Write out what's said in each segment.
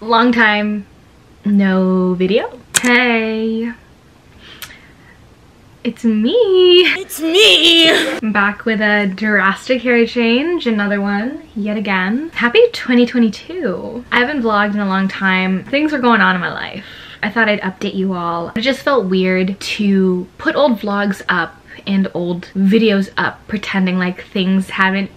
long time no video. Hey. It's me. It's me. I'm back with a drastic hair change, another one, yet again. Happy 2022. I haven't vlogged in a long time. Things are going on in my life. I thought I'd update you all. It just felt weird to put old vlogs up and old videos up pretending like things haven't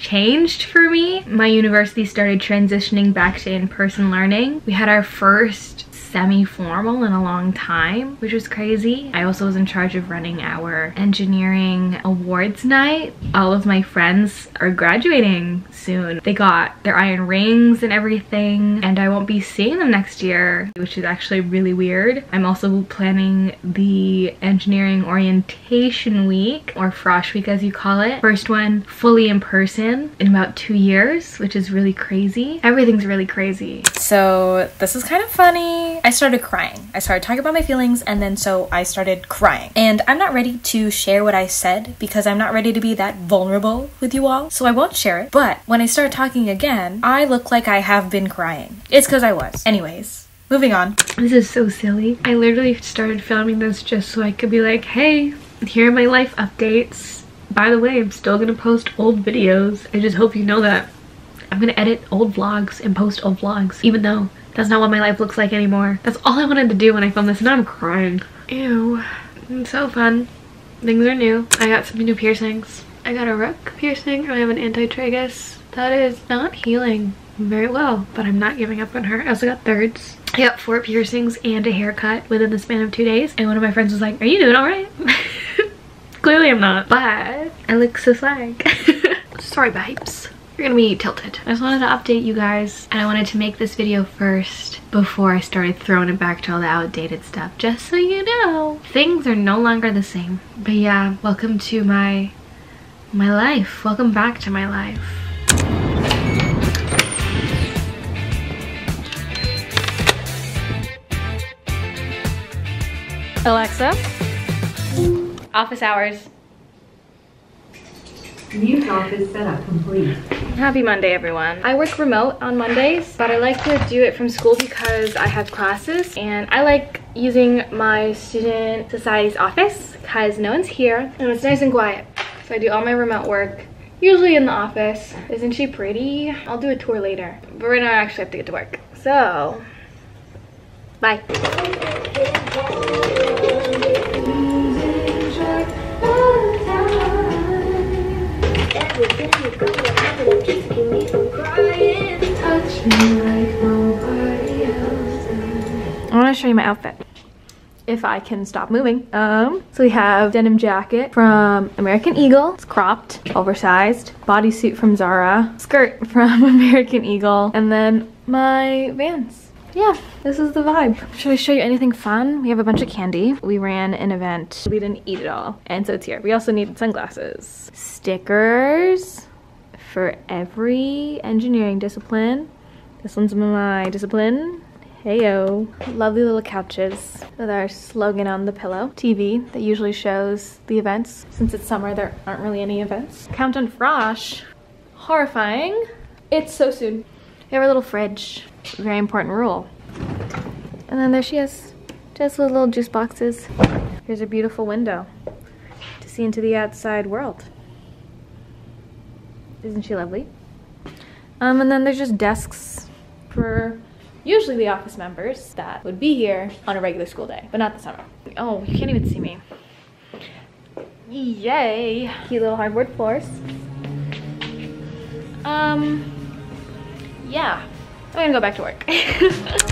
changed for me. My university started transitioning back to in-person learning. We had our first semi-formal in a long time, which was crazy. I also was in charge of running our engineering awards night. All of my friends are graduating soon. They got their iron rings and everything, and I won't be seeing them next year, which is actually really weird. I'm also planning the engineering orientation week, or Frosh week as you call it. First one fully in person in about two years, which is really crazy. Everything's really crazy. So this is kind of funny. I started crying. I started talking about my feelings and then so I started crying. And I'm not ready to share what I said because I'm not ready to be that vulnerable with you all. So I won't share it. But when I start talking again, I look like I have been crying. It's because I was. Anyways. Moving on. This is so silly. I literally started filming this just so I could be like, hey, here are my life updates. By the way, I'm still gonna post old videos. I just hope you know that. I'm gonna edit old vlogs and post old vlogs, even though that's not what my life looks like anymore. That's all I wanted to do when I filmed this and I'm crying. Ew. It's so fun. Things are new. I got some new piercings. I got a rook piercing and I have an anti-tragus. That is not healing very well, but I'm not giving up on her. I also got thirds. I got four piercings and a haircut within the span of two days. And one of my friends was like, are you doing all right? Clearly I'm not, but I look so swag. Sorry, babes you're gonna be tilted. I just wanted to update you guys and I wanted to make this video first before I started throwing it back to all the outdated stuff just so you know. Things are no longer the same. But yeah, welcome to my my life. Welcome back to my life. Alexa, office hours. New office setup complete. Happy Monday, everyone. I work remote on Mondays, but I like to do it from school because I have classes and I like using my student society's office because no one's here and it's nice and quiet. So I do all my remote work usually in the office. Isn't she pretty? I'll do a tour later. But right now I actually have to get to work. So, bye. I want to show you my outfit if I can stop moving. Um, so we have denim jacket from American Eagle. It's cropped, oversized. Bodysuit from Zara. Skirt from American Eagle. And then my Vans. Yeah, this is the vibe. Should I show you anything fun? We have a bunch of candy. We ran an event. We didn't eat it all. And so it's here. We also needed sunglasses. Stickers for every engineering discipline. This one's my discipline. Heyo. Lovely little couches with our slogan on the pillow. TV that usually shows the events. Since it's summer, there aren't really any events. Countdown Frosh. Horrifying. It's so soon. We have our little fridge. Very important rule. And then there she is. Just with little juice boxes. Here's a beautiful window to see into the outside world. Isn't she lovely? Um, and then there's just desks for usually the office members that would be here on a regular school day, but not the summer. Oh, you can't even see me. Yay. Cute little hardwood floors. Um, yeah, I'm gonna go back to work.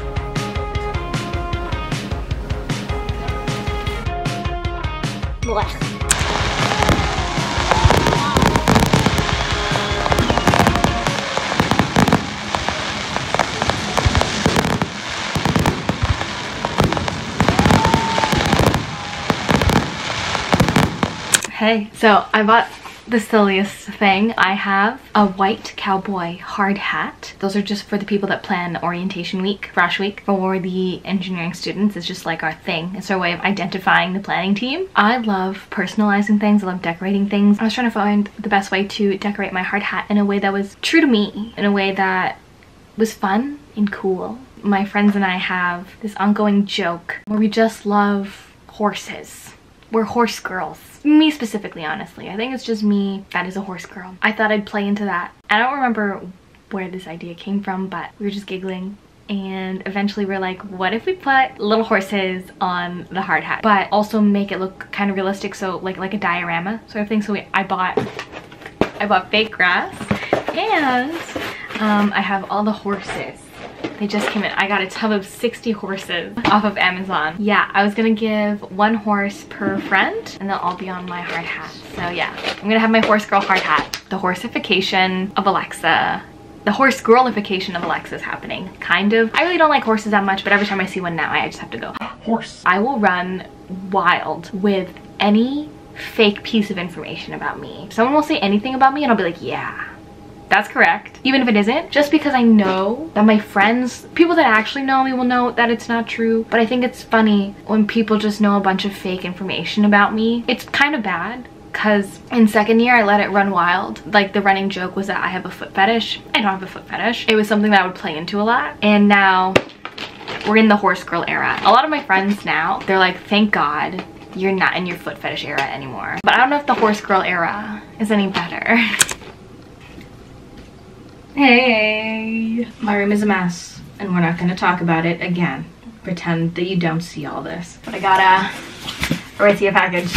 Blech. Hey, so I bought the silliest thing. I have a white cowboy hard hat. Those are just for the people that plan orientation week, Frosh week. For the engineering students, it's just like our thing. It's our way of identifying the planning team. I love personalizing things. I love decorating things. I was trying to find the best way to decorate my hard hat in a way that was true to me, in a way that was fun and cool. My friends and I have this ongoing joke where we just love horses. We're horse girls. Me specifically, honestly. I think it's just me that is a horse girl. I thought I'd play into that. I don't remember where this idea came from, but we were just giggling and eventually we're like what if we put little horses on the hard hat but also make it look kind of realistic so like like a diorama sort of thing so we, I bought I bought fake grass and um, I have all the horses they just came in. I got a tub of 60 horses off of Amazon. Yeah, I was gonna give one horse per friend and they'll all be on my hard hat. So yeah, I'm gonna have my horse girl hard hat. The horsification of Alexa the horse girlification of Alexa is happening, kind of. I really don't like horses that much, but every time I see one now, I just have to go, horse. I will run wild with any fake piece of information about me. Someone will say anything about me and I'll be like, yeah, that's correct. Even if it isn't, just because I know that my friends, people that actually know me will know that it's not true. But I think it's funny when people just know a bunch of fake information about me. It's kind of bad because in second year I let it run wild. Like the running joke was that I have a foot fetish. I don't have a foot fetish. It was something that I would play into a lot. And now we're in the horse girl era. A lot of my friends now, they're like, thank God you're not in your foot fetish era anymore. But I don't know if the horse girl era is any better. hey! My room is a mess and we're not gonna talk about it again. Pretend that you don't see all this. But I got a Aritzia package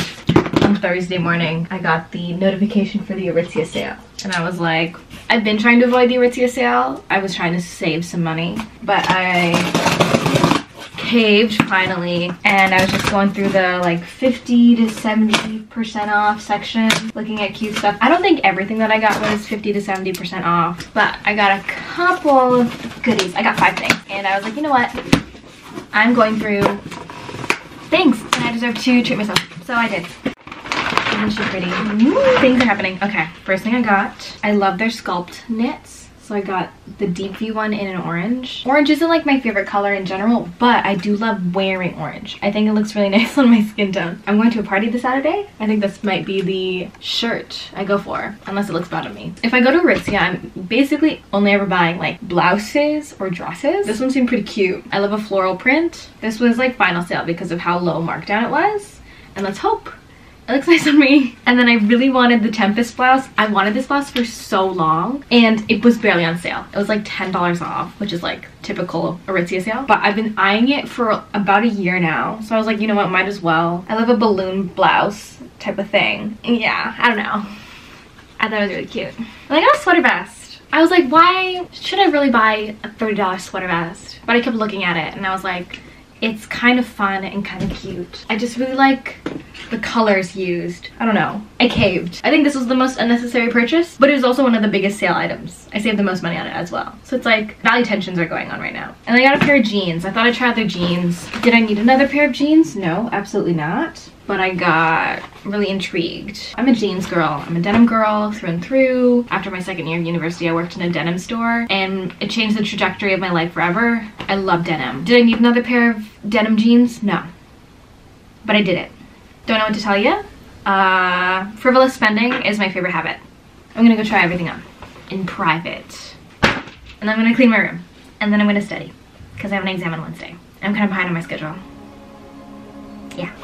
on Thursday morning, I got the notification for the Aritzia sale. And I was like, I've been trying to avoid the Aritzia sale. I was trying to save some money, but I caved finally. And I was just going through the like 50 to 70% off section, looking at cute stuff. I don't think everything that I got was 50 to 70% off, but I got a couple of goodies. I got five things. And I was like, you know what? I'm going through things and I deserve to treat myself. So I did. Isn't she pretty? Ooh, things are happening. Okay, first thing I got, I love their sculpt knits. So I got the deep V one in an orange. Orange isn't like my favorite color in general, but I do love wearing orange. I think it looks really nice on my skin tone. I'm going to a party this Saturday. I think this might be the shirt I go for, unless it looks bad on me. If I go to Aritzia, I'm basically only ever buying like blouses or dresses. This one seemed pretty cute. I love a floral print. This was like final sale because of how low markdown it was. And let's hope it looks nice on me. And then I really wanted the Tempest blouse. I wanted this blouse for so long and it was barely on sale. It was like $10 off, which is like typical Aritzia sale. But I've been eyeing it for about a year now. So I was like, you know what, might as well. I love a balloon blouse type of thing. Yeah, I don't know. I thought it was really cute. And I got a sweater vest. I was like, why should I really buy a $30 sweater vest? But I kept looking at it and I was like, it's kind of fun and kind of cute. I just really like the colors used. I don't know. I caved. I think this was the most unnecessary purchase, but it was also one of the biggest sale items. I saved the most money on it as well. So it's like value tensions are going on right now. And I got a pair of jeans. I thought I'd try out their jeans. Did I need another pair of jeans? No, absolutely not but I got really intrigued. I'm a jeans girl. I'm a denim girl through and through. After my second year of university, I worked in a denim store and it changed the trajectory of my life forever. I love denim. Did I need another pair of denim jeans? No. But I did it. Don't know what to tell you. Uh, frivolous spending is my favorite habit. I'm gonna go try everything on in private. And I'm gonna clean my room. And then I'm gonna study because I have an exam on Wednesday. I'm kind of behind on my schedule. Yeah.